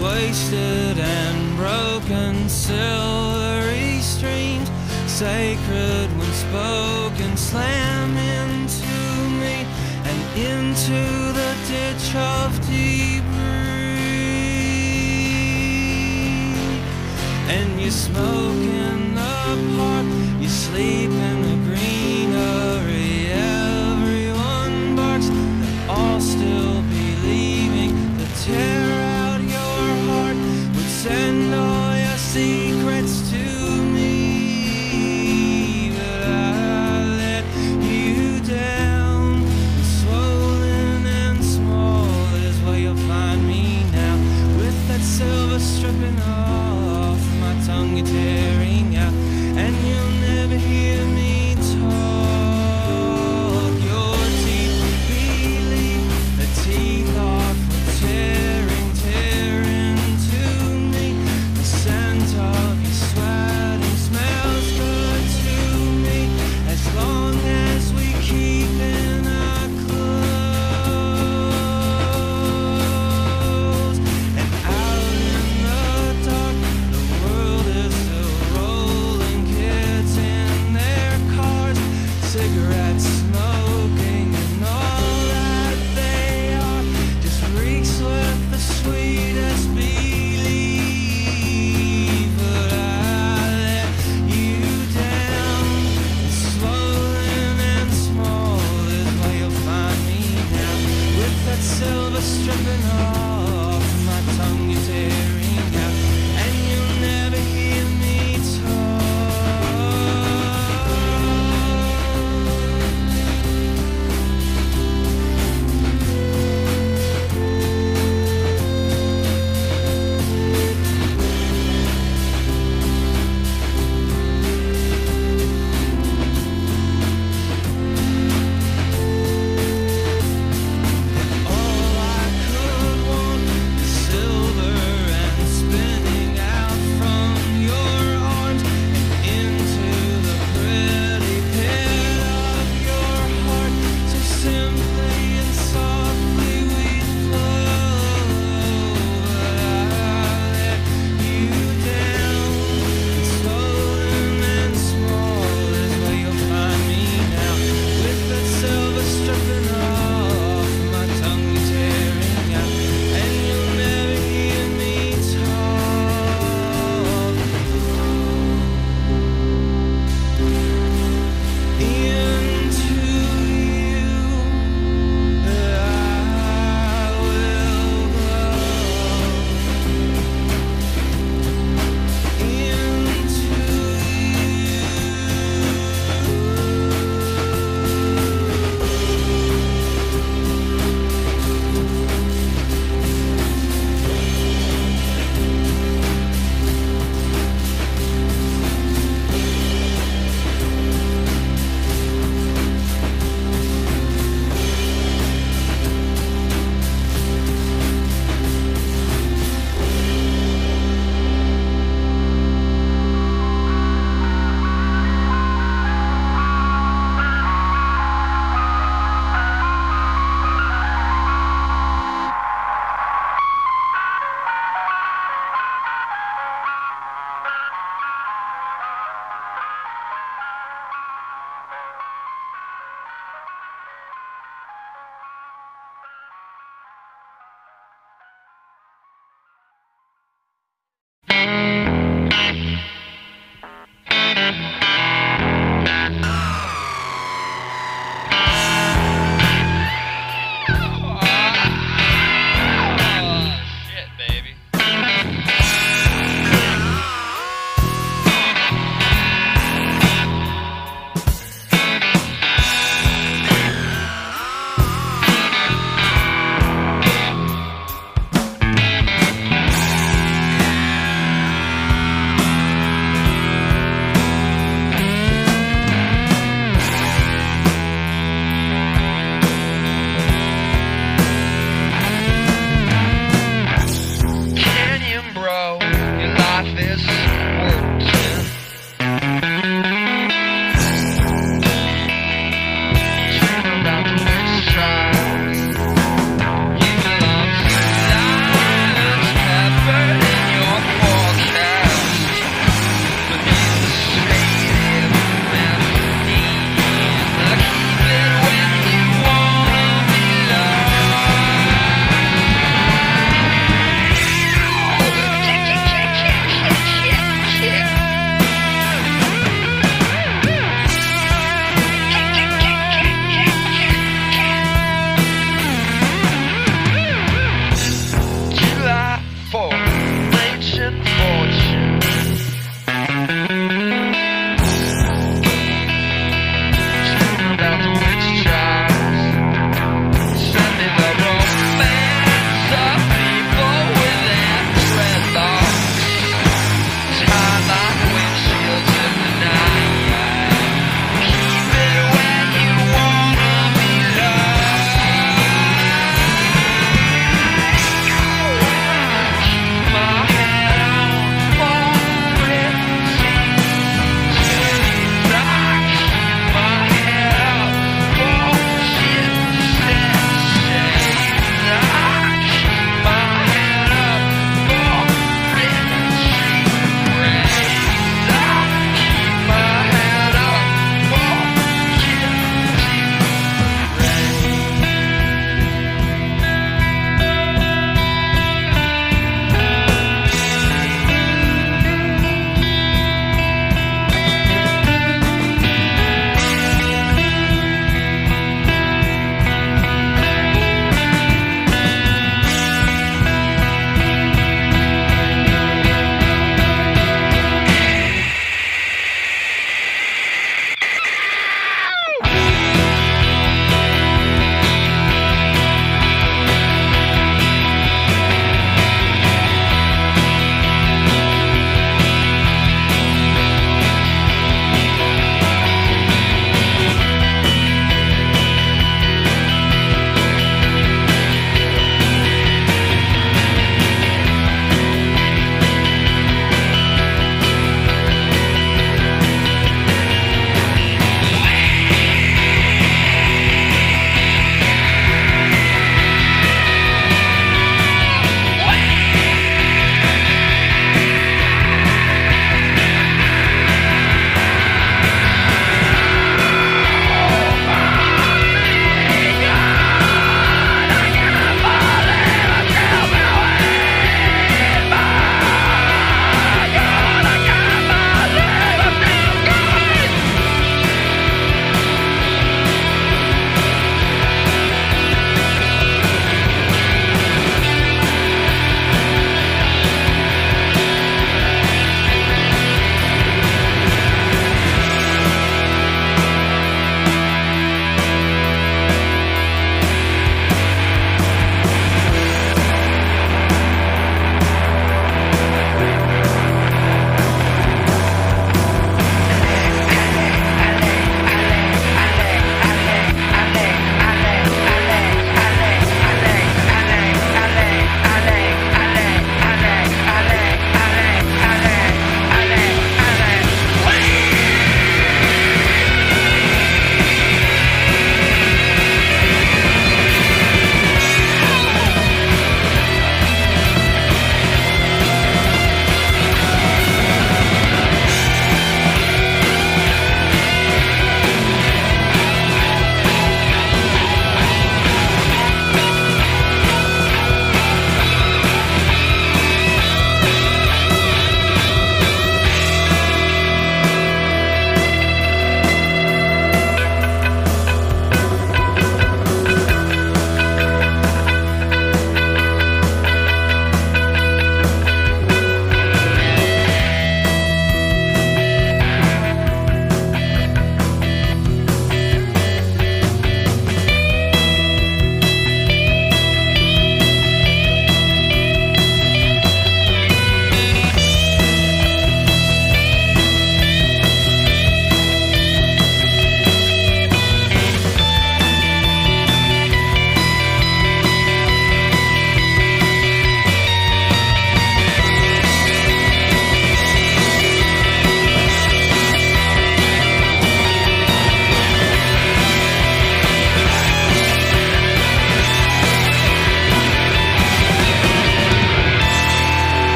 wasted and broken silvery streams, sacred when spoken, slam into me and into the ditch of debris. And you're smoking park. you're sleeping.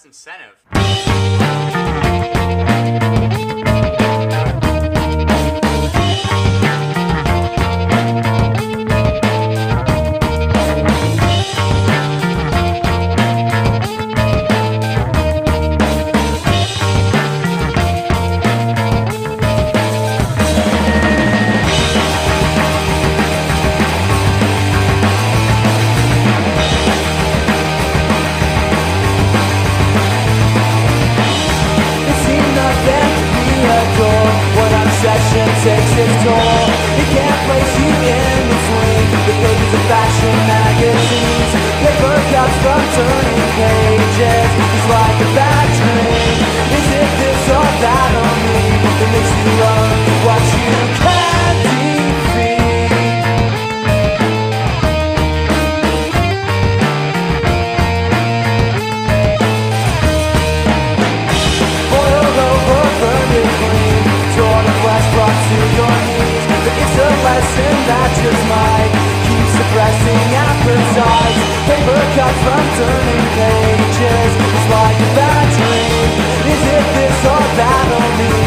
That's incentive. passing appetites Paper cuts from turning pages. It's like a bad dream. Is it this or that only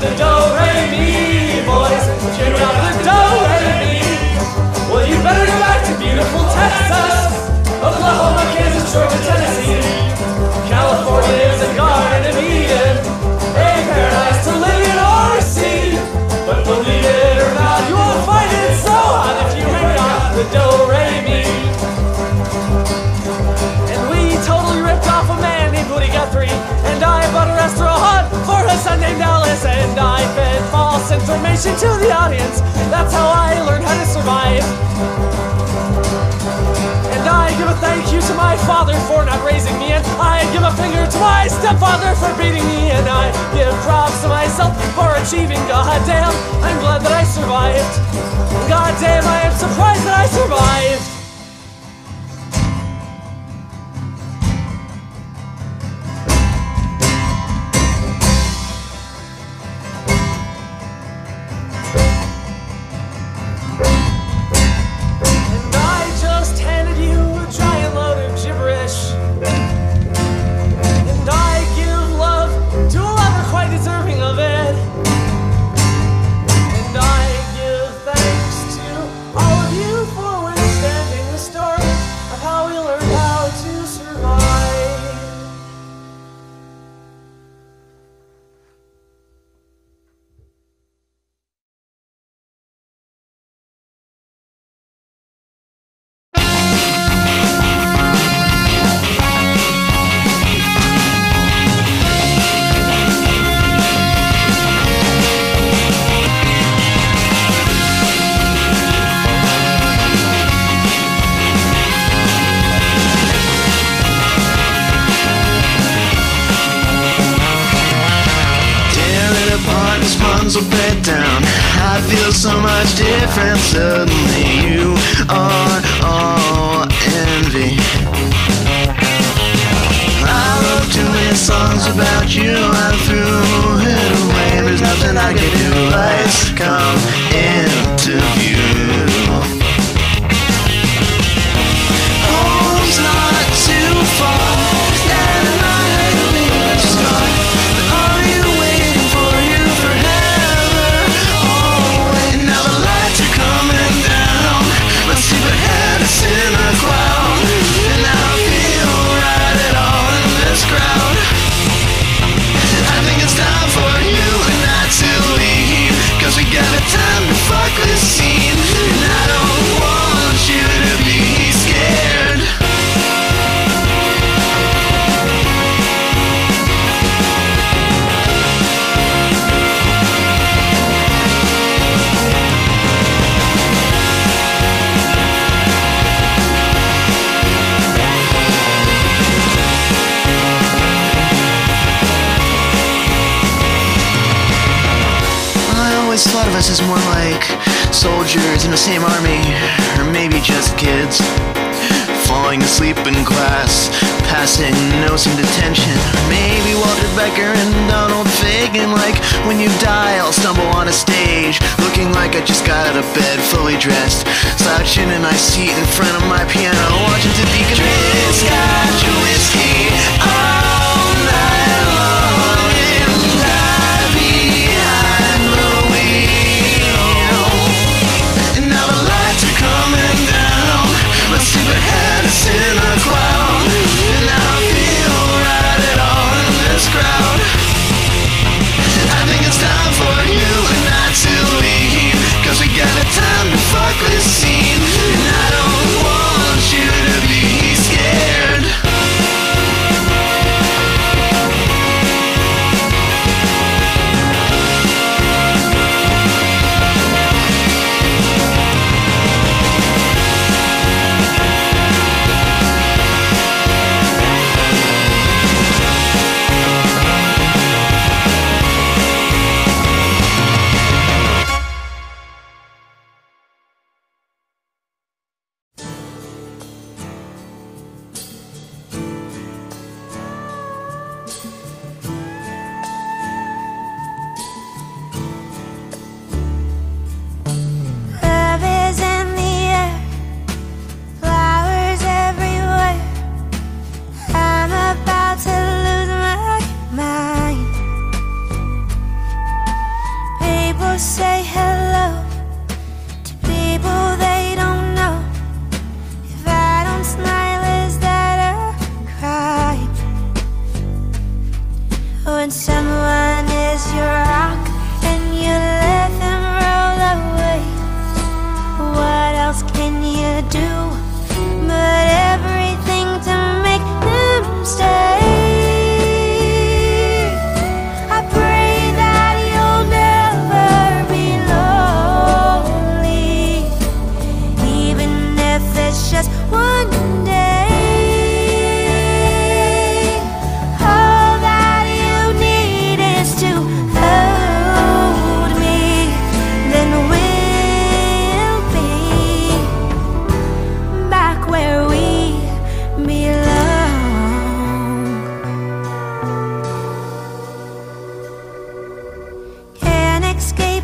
the do re mi, boys. You rock the do re mi. Well, you better go back to beautiful Texas, Oklahoma, Kansas, Georgia, Tennessee. California is a garden of Eden, a paradise to live in or see. But believe it or not, you won't find it so hot if you rock the do re mi. And we totally ripped off a man named Woody Guthrie, and I bought a restaurant a son named Alice and I fed false information to the audience. That's how I learned how to survive. And I give a thank you to my father for not raising me, and I give a finger to my stepfather for beating me, and I give props to myself for achieving. Goddamn, I'm glad that I survived. Goddamn, I am surprised that I survived. new lights come into view. is more like soldiers in the same army, or maybe just kids. Falling asleep in class, passing notes in detention. Maybe Walter Becker and Donald Fagen. Like when you die, I'll stumble on a stage, looking like I just got out of bed, fully dressed, slouching in my seat in front of my piano, watching Topeka. Dream, escape.